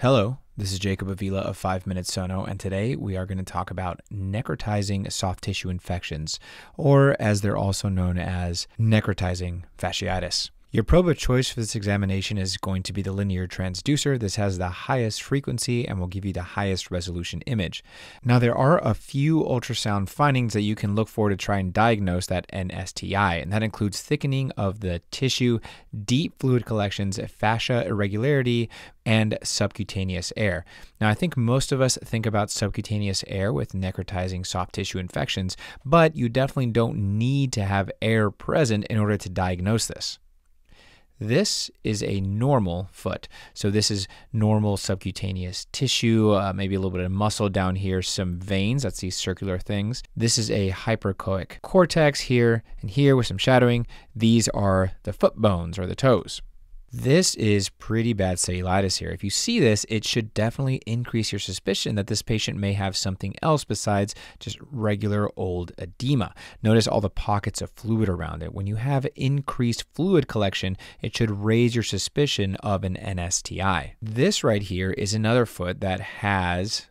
Hello, this is Jacob Avila of 5 Minutes Sono, and today we are going to talk about necrotizing soft tissue infections, or as they're also known as necrotizing fasciitis. Your probe of choice for this examination is going to be the linear transducer. This has the highest frequency and will give you the highest resolution image. Now, there are a few ultrasound findings that you can look for to try and diagnose that NSTI, and that includes thickening of the tissue, deep fluid collections, fascia irregularity, and subcutaneous air. Now, I think most of us think about subcutaneous air with necrotizing soft tissue infections, but you definitely don't need to have air present in order to diagnose this. This is a normal foot. So, this is normal subcutaneous tissue, uh, maybe a little bit of muscle down here, some veins. That's these circular things. This is a hyperechoic cortex here and here with some shadowing. These are the foot bones or the toes. This is pretty bad cellulitis here. If you see this, it should definitely increase your suspicion that this patient may have something else besides just regular old edema. Notice all the pockets of fluid around it. When you have increased fluid collection, it should raise your suspicion of an NSTI. This right here is another foot that has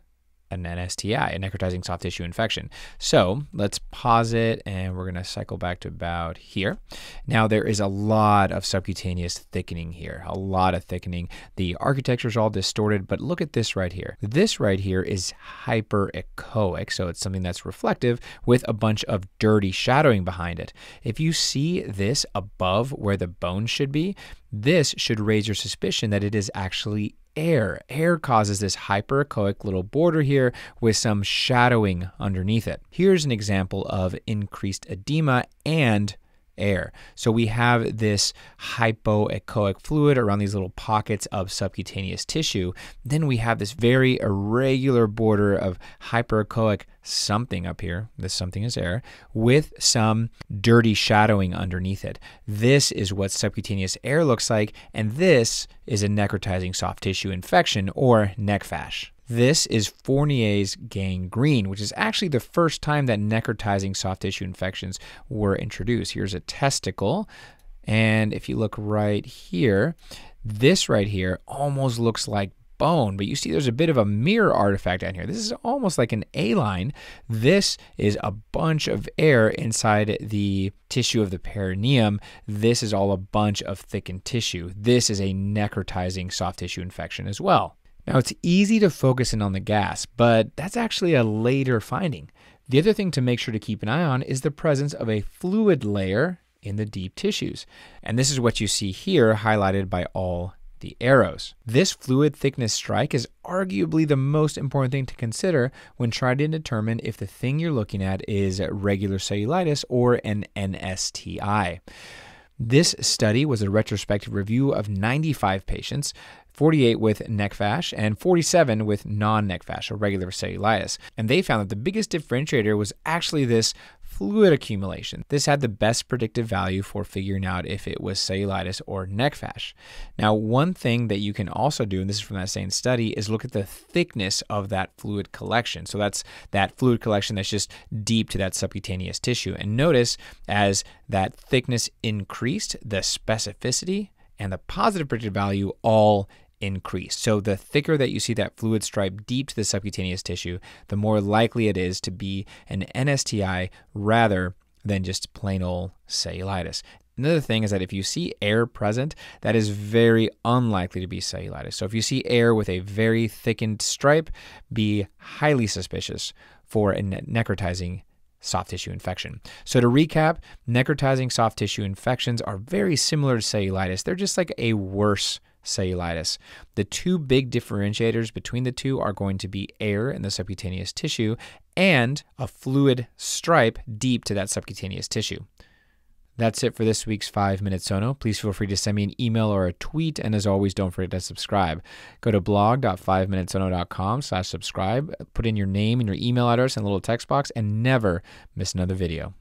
an NSTI, a necrotizing soft tissue infection. So let's pause it and we're going to cycle back to about here. Now, there is a lot of subcutaneous thickening here, a lot of thickening. The architecture is all distorted, but look at this right here. This right here is hyperechoic, so it's something that's reflective with a bunch of dirty shadowing behind it. If you see this above where the bone should be, this should raise your suspicion that it is actually air. Air causes this hyperechoic little border here with some shadowing underneath it. Here's an example of increased edema and air. So we have this hypoechoic fluid around these little pockets of subcutaneous tissue. Then we have this very irregular border of hyperechoic something up here. This something is air with some dirty shadowing underneath it. This is what subcutaneous air looks like, and this is a necrotizing soft tissue infection or necfash. This is Fournier's gangrene, which is actually the first time that necrotizing soft tissue infections were introduced. Here's a testicle. And if you look right here, this right here almost looks like bone, but you see there's a bit of a mirror artifact down here. This is almost like an A line. This is a bunch of air inside the tissue of the perineum. This is all a bunch of thickened tissue. This is a necrotizing soft tissue infection as well. Now, it's easy to focus in on the gas, but that's actually a later finding. The other thing to make sure to keep an eye on is the presence of a fluid layer in the deep tissues. And this is what you see here highlighted by all the arrows. This fluid thickness stripe is arguably the most important thing to consider when trying to determine if the thing you're looking at is regular cellulitis or an NSTI. This study was a retrospective review of 95 patients 48 with necfash, and 47 with non necfash or regular cellulitis. And they found that the biggest differentiator was actually this fluid accumulation. This had the best predictive value for figuring out if it was cellulitis or necfash. Now, one thing that you can also do, and this is from that same study, is look at the thickness of that fluid collection. So that's that fluid collection that's just deep to that subcutaneous tissue. And notice as that thickness increased, the specificity and the positive predictive value all increase. So the thicker that you see that fluid stripe deep to the subcutaneous tissue, the more likely it is to be an NSTI rather than just plain old cellulitis. Another thing is that if you see air present, that is very unlikely to be cellulitis. So if you see air with a very thickened stripe, be highly suspicious for a necrotizing soft tissue infection. So to recap, necrotizing soft tissue infections are very similar to cellulitis. They're just like a worse cellulitis. The two big differentiators between the two are going to be air in the subcutaneous tissue and a fluid stripe deep to that subcutaneous tissue. That's it for this week's 5 Minute Sono. Please feel free to send me an email or a tweet. And as always, don't forget to subscribe. Go to blog.5minutesono.com slash subscribe. Put in your name and your email address in the little text box and never miss another video.